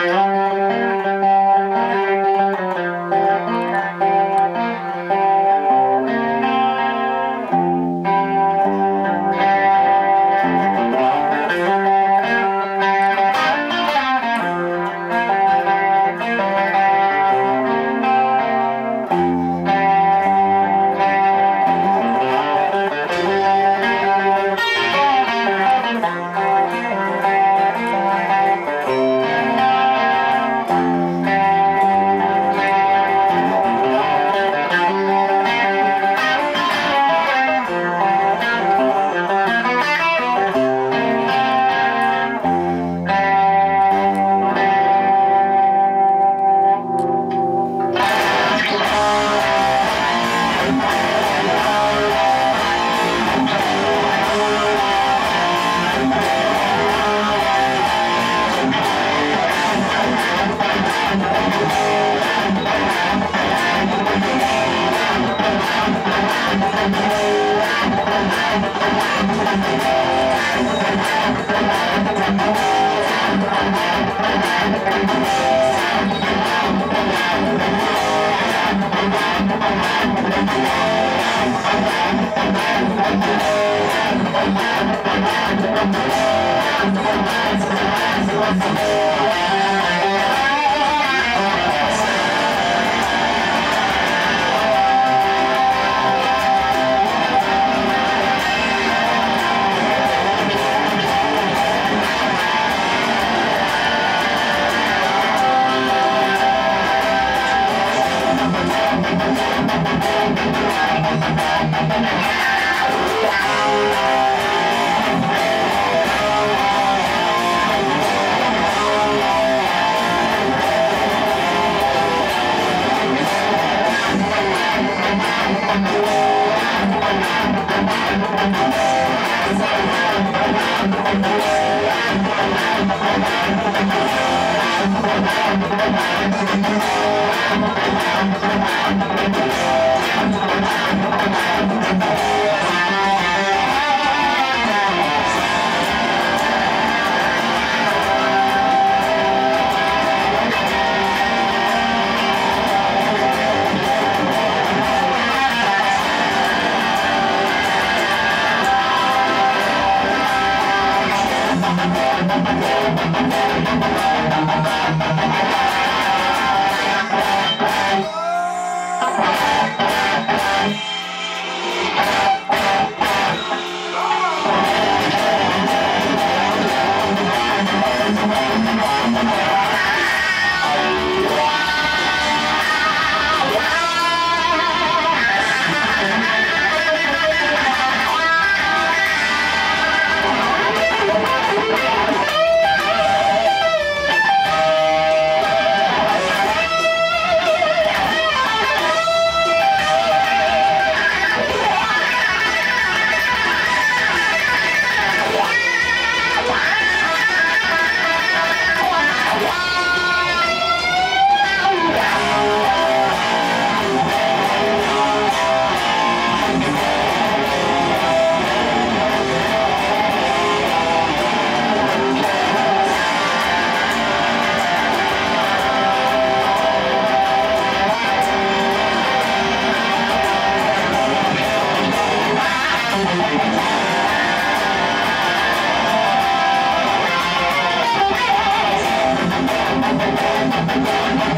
Uh... Thank Música